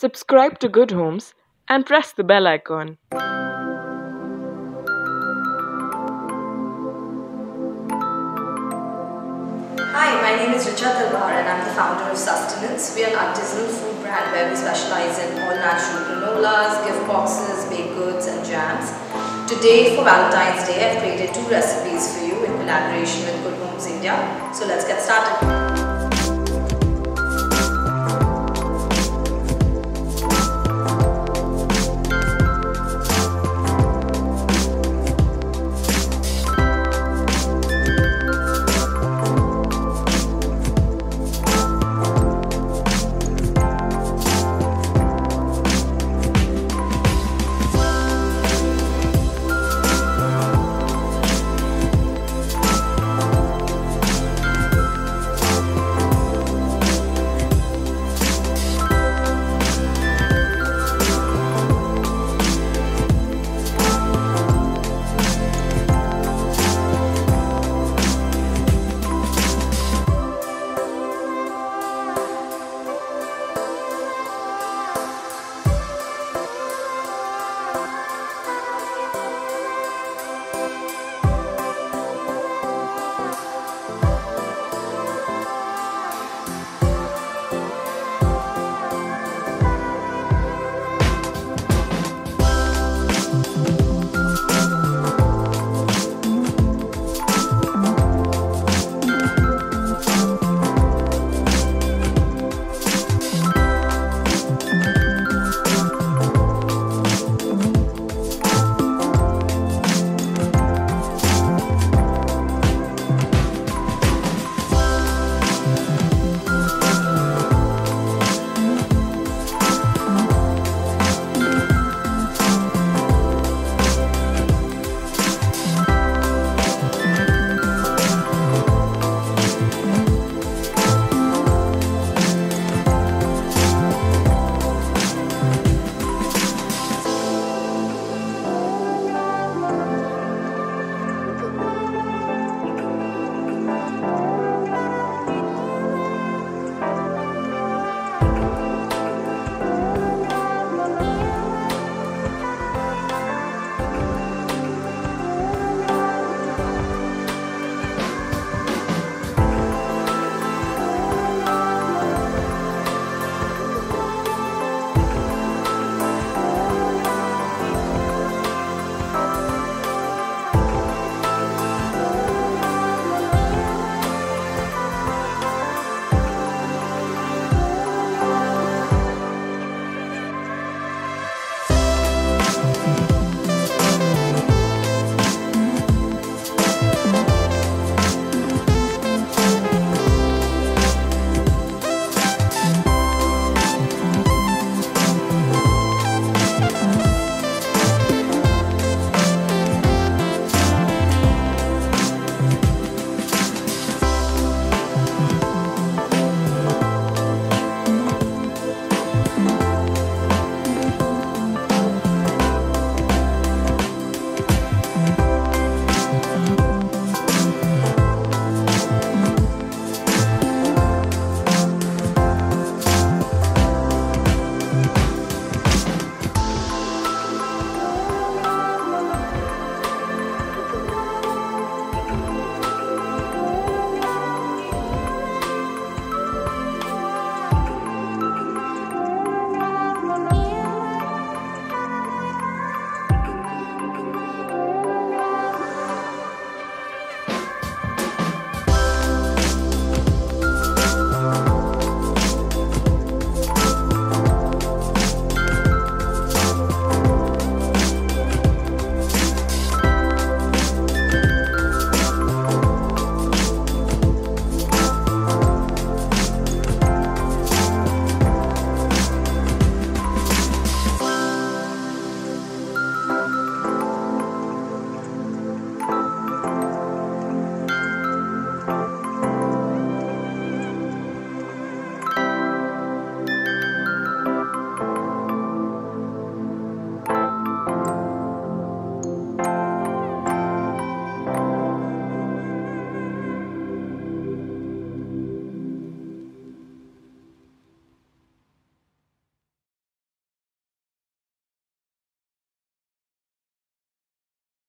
subscribe to Good Homes, and press the bell icon. Hi, my name is Richa Talwar and I'm the founder of Sustenance. We are an artisanal food brand where we specialize in all natural granolas, gift boxes, baked goods and jams. Today for Valentine's Day I've created two recipes for you in collaboration with Good Homes India. So let's get started.